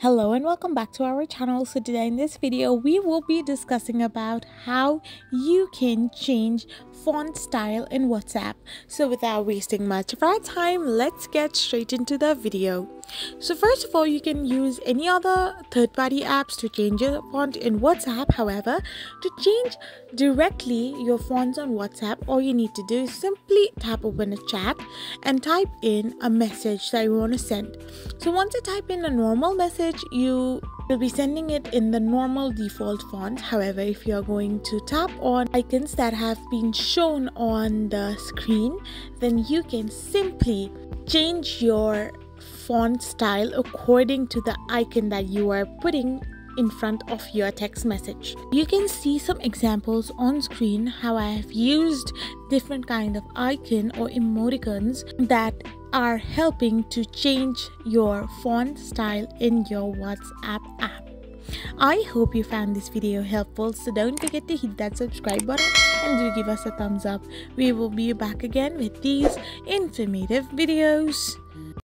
Hello and welcome back to our channel. So today in this video we will be discussing about how you can change font style in WhatsApp. So without wasting much of our time, let's get straight into the video. So first of all, you can use any other third-party apps to change your font in WhatsApp. However, to change directly your fonts on WhatsApp, all you need to do is simply tap open a chat and type in a message that you want to send. So once you type in a normal message, you will be sending it in the normal default font. However, if you are going to tap on icons that have been shown on the screen, then you can simply change your font style according to the icon that you are putting in front of your text message. You can see some examples on screen how I have used different kind of icon or emoticons that are helping to change your font style in your WhatsApp app. I hope you found this video helpful so don't forget to hit that subscribe button and do give us a thumbs up. We will be back again with these informative videos.